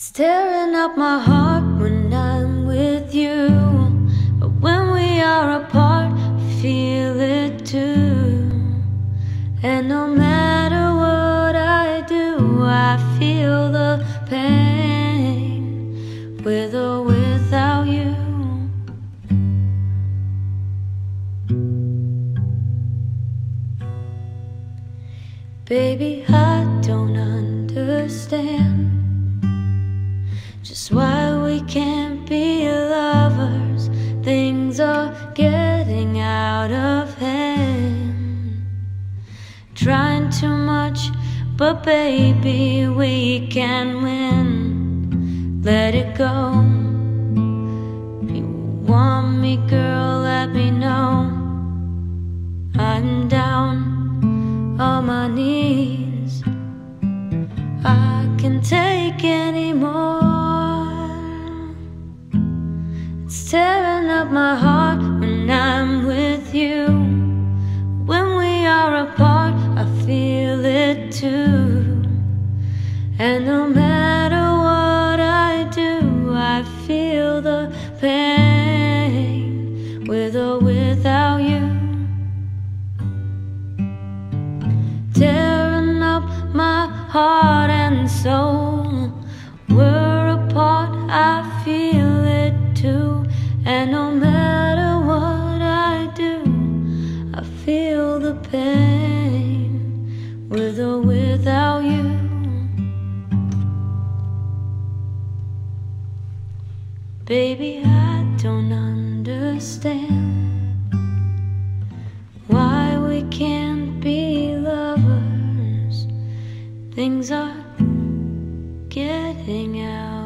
It's tearing up my heart when I'm with you. But when we are apart, I feel it too. And no matter what I do, I feel the pain with or without you. Baby, I just why we can't be lovers. Things are getting out of hand. Trying too much, but baby, we can win. Let it go. If you want me, girl, let me know. I'm down on my knees. I can take any Tearing up my heart when I'm with you. When we are apart, I feel it too. And no matter what I do, I feel the pain with or without you. Tearing up my heart and soul. We're apart, I with or without you. Baby, I don't understand why we can't be lovers. Things are getting out.